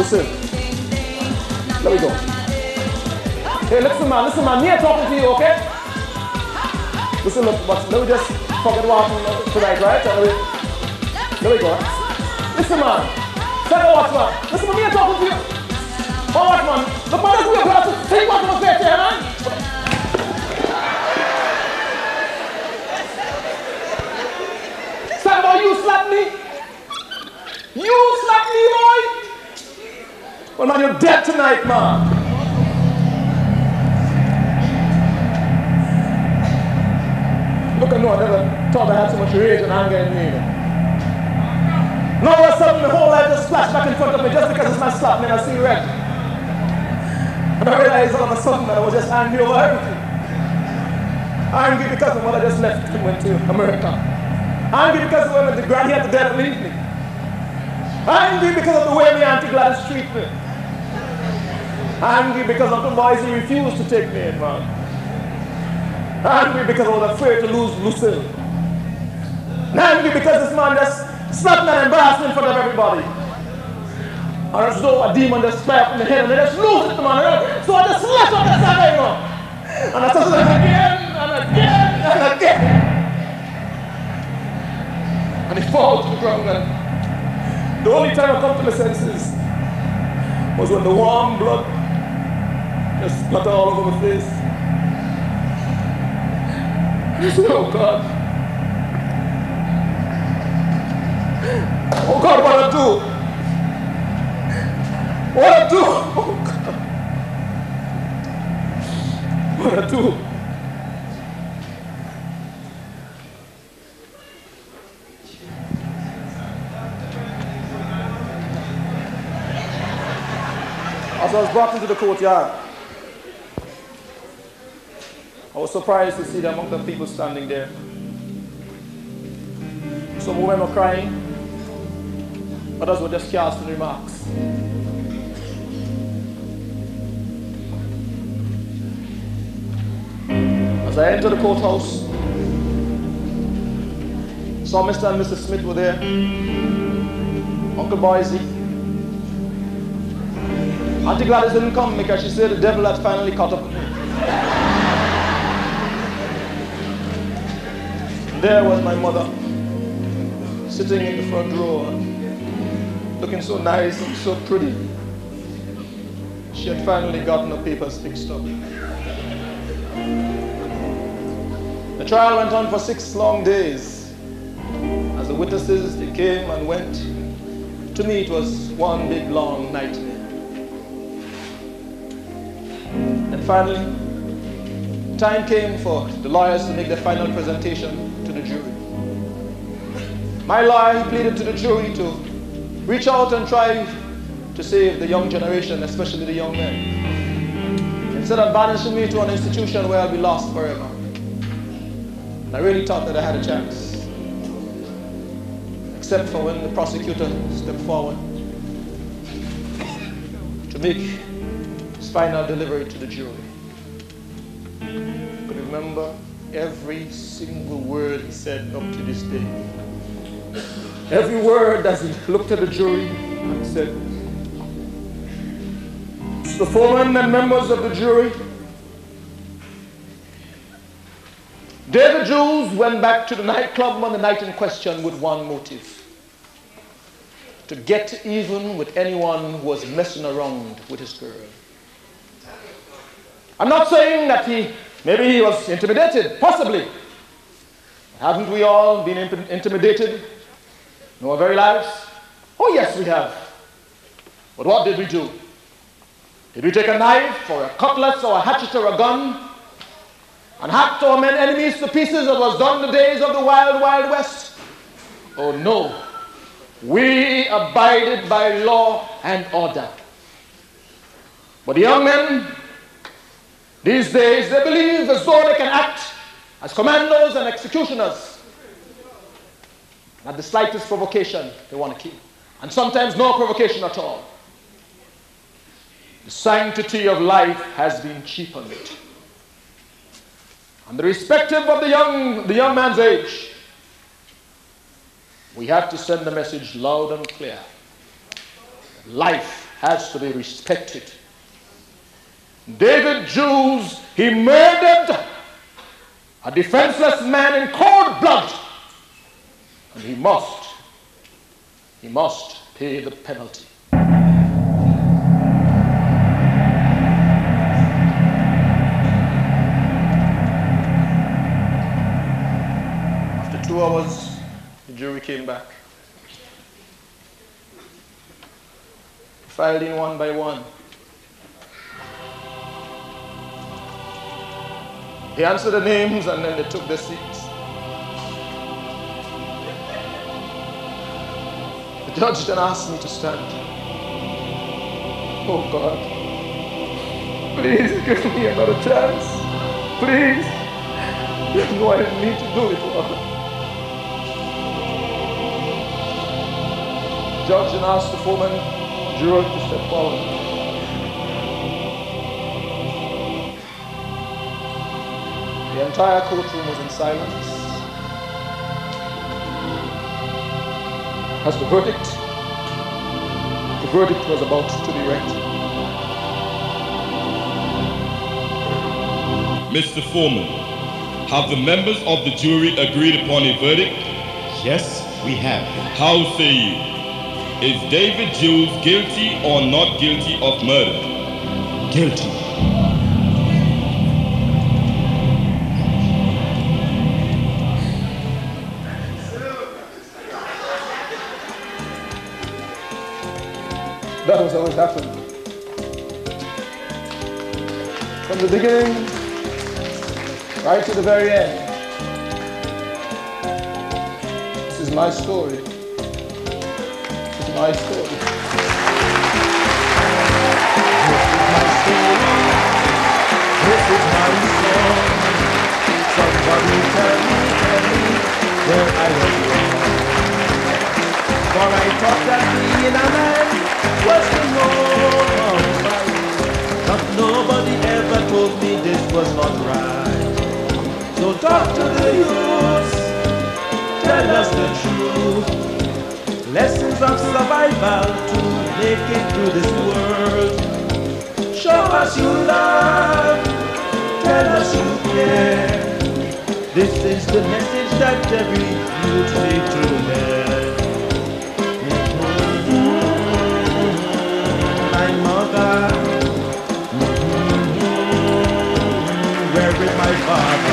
Listen. Let me go. Hey, listen, man. Listen, man. Me talking to you, okay? Listen, look, but let me just forget what happened tonight, right? Let me, let me go. Listen, man. Second watchman. Listen, man. Me talking to you. Oh. Look, man. Let's go. Let's take what was there, man. You slap me. You slap me. Well, man, you're dead tonight, man. Look, I know I never thought I had so much rage and anger in me. Now all of a sudden, the whole life just flashed back in front of me just because it's my slap, man, I see red. And I realized all of a sudden that I was just angry over everything. Angry because of what I just left and went to America. Angry because of when the granny had to dead leave me. Angry because of the way my Auntie Gladys treat me. Angry because of the refused to take me in, man. Angry because I was afraid to lose Lucille. Angry because this man just slapped me and embarrassed me in front of everybody. And as though a demon just up in the head and they just lose it man. So I just slapped up the you know. And I started again and again and again. And he falls to the ground and the only time I come to my senses was when the warm blood just splattered all over my face. Oh God. Oh God, what I do? What I do? Oh God. What I do? As I was brought into the courtyard, I was surprised to see the amount of people standing there. Some women were crying, others were just casting remarks. As I entered the courthouse, saw Mr. and Mrs. Smith were there, Uncle Boise. Auntie Gladys didn't come because she said the devil had finally caught up with me. There was my mother, sitting in the front row, looking so nice and so pretty. She had finally gotten her papers fixed up. The trial went on for six long days. As the witnesses, they came and went. To me, it was one big long nightmare. And finally, time came for the lawyers to make their final presentation to the jury. My lawyer pleaded to the jury to reach out and try to save the young generation, especially the young men. Instead of banishing me to an institution where I'll be lost forever. And I really thought that I had a chance. Except for when the prosecutor stepped forward to make his final delivery to the jury. Could remember every single word he said up to this day. Every word as he looked at the jury and said, the foreman and members of the jury, David Jules went back to the nightclub on the night in question with one motive to get even with anyone who was messing around with his girl. I'm not saying that he, maybe he was intimidated, possibly. Haven't we all been intimidated in our very lives? Oh, yes, we have. But what did we do? Did we take a knife or a cutlass or a hatchet or a gun and hacked our men enemies to pieces as was done the days of the wild, wild west? Oh, no. We abided by law and order. But the young men, these days, they believe as though they can act as commandos and executioners. At the slightest provocation, they want to kill. And sometimes no provocation at all. The sanctity of life has been cheapened. And irrespective of the young, the young man's age, we have to send the message loud and clear. Life has to be respected. David Jules, he murdered a defenseless man in cold blood. And he must, he must pay the penalty. After two hours, the jury came back. Filed in one by one. He answered the names and then they took their seats. The judge then asked me to stand. Oh God, please give me another chance. Please. You know I didn't need to do it, Lord. The judge then asked the foreman juror to step forward. The entire courtroom was in silence. As the verdict, the verdict was about to be read. Mr. Foreman, have the members of the jury agreed upon a verdict? Yes, we have. How say you? Is David Jules guilty or not guilty of murder? Guilty. That was always happened. From the beginning right to the very end. This is my story. This is my story. This is my song. Somebody tell me, tell me where I was wrong. For I thought that being a man was the life. But nobody ever told me this was not right. So talk to the youth, tell us the truth. Lessons of survival to make it through this world. Show us you love, tell us you care. This is the message that every youth need to with my father.